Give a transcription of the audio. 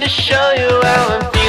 to show you how I'm feeling.